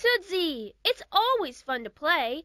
Tootsie, it's always fun to play.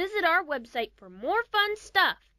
Visit our website for more fun stuff.